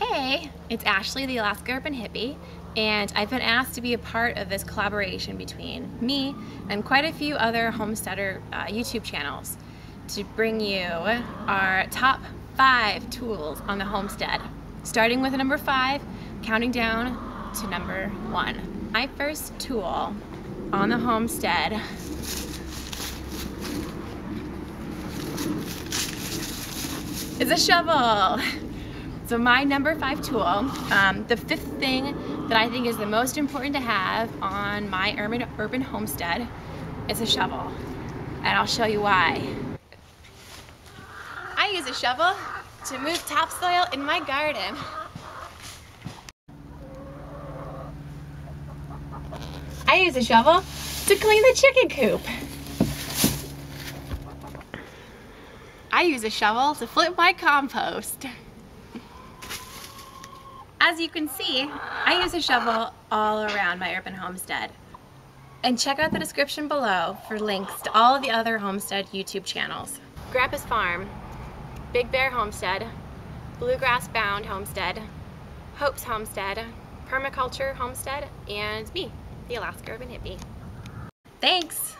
Hey, it's Ashley, the Alaska Urban Hippie, and I've been asked to be a part of this collaboration between me and quite a few other homesteader uh, YouTube channels to bring you our top five tools on the homestead, starting with number five, counting down to number one. My first tool on the homestead is a shovel. So my number five tool, um, the fifth thing that I think is the most important to have on my urban, urban homestead is a shovel. And I'll show you why. I use a shovel to move topsoil in my garden. I use a shovel to clean the chicken coop. I use a shovel to flip my compost. As you can see, I use a shovel all around my urban homestead. And check out the description below for links to all of the other homestead YouTube channels. Grandpa's Farm, Big Bear Homestead, Bluegrass Bound Homestead, Hope's Homestead, Permaculture Homestead, and me, the Alaska Urban Hippie. Thanks!